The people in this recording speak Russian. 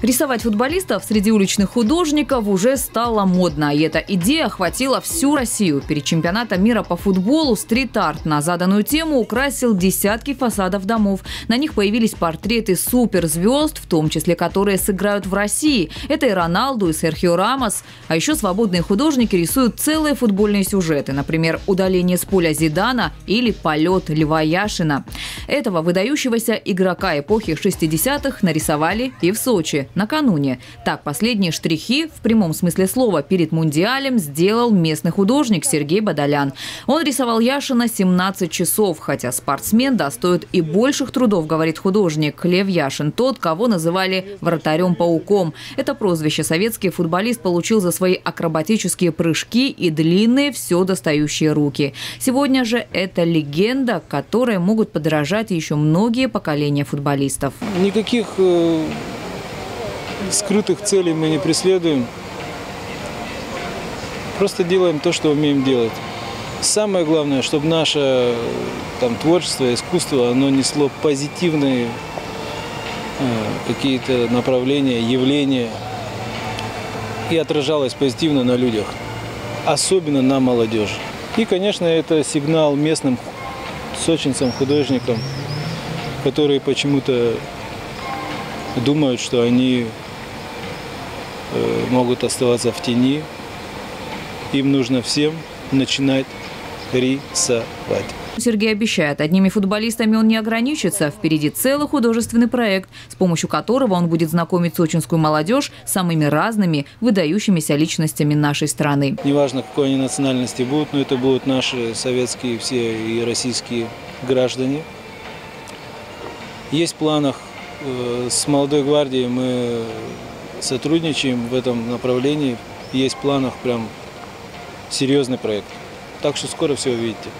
Рисовать футболистов среди уличных художников уже стало модно. И эта идея охватила всю Россию. Перед чемпионатом мира по футболу стрит-арт на заданную тему украсил десятки фасадов домов. На них появились портреты суперзвезд, в том числе которые сыграют в России. Это и Роналду, и Серхио Рамос. А еще свободные художники рисуют целые футбольные сюжеты. Например, удаление с поля Зидана или полет Льва Яшина. Этого выдающегося игрока эпохи 60-х нарисовали и в Сочи накануне. Так, последние штрихи, в прямом смысле слова, перед Мундиалем сделал местный художник Сергей Бадалян. Он рисовал Яшина 17 часов, хотя спортсмен достоит и больших трудов, говорит художник Лев Яшин, тот, кого называли «вратарем-пауком». Это прозвище советский футболист получил за свои акробатические прыжки и длинные все достающие руки. Сегодня же это легенда, которой могут подражать еще многие поколения футболистов. Никаких э, скрытых целей мы не преследуем. Просто делаем то, что умеем делать. Самое главное, чтобы наше там, творчество, искусство, оно несло позитивные э, какие-то направления, явления и отражалось позитивно на людях, особенно на молодежи. И, конечно, это сигнал местным сочинцам, художникам, которые почему-то думают, что они Э, могут оставаться в тени. Им нужно всем начинать рисовать. Сергей обещает, одними футболистами он не ограничится. Впереди целый художественный проект, с помощью которого он будет знакомить сочинскую молодежь с самыми разными, выдающимися личностями нашей страны. Неважно, какой они национальности будут, но это будут наши советские все и российские граждане. Есть в планах э, с молодой гвардией мы сотрудничаем в этом направлении. Есть в планах прям серьезный проект. Так что скоро все увидите.